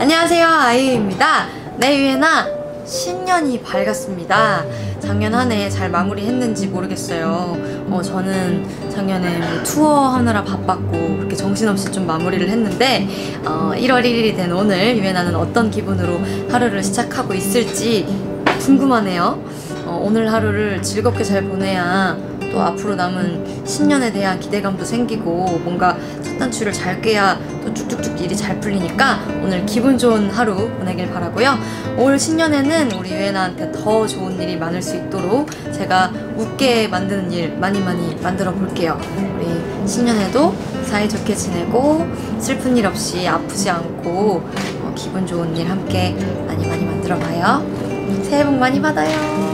안녕하세요 아이유입니다. 네 유혜나 신년이 밝았습니다. 작년 한 해 잘 마무리했는지 모르겠어요. 어, 저는 작년에 뭐 투어 하느라 바빴고 그렇게 정신없이 좀 마무리를 했는데 어, 1월 1일이 된 오늘 유혜나는 어떤 기분으로 하루를 시작하고 있을지 궁금하네요 어, 오늘 하루를 즐겁게 잘 보내야 또 앞으로 남은 신년에 대한 기대감도 생기고 뭔가 첫 단추를 잘 깨야 또 쭉쭉쭉 일이 잘 풀리니까 오늘 기분 좋은 하루 보내길 바라고요. 올 신년에는 우리 유엔아한테 더 좋은 일이 많을 수 있도록 제가 웃게 만드는 일 많이 많이 만들어 볼게요. 우리 신년에도 사이좋게 지내고 슬픈 일 없이 아프지 않고 어, 기분 좋은 일 함께 많이 많이 만들어 봐요. 새해 복 많이 받아요.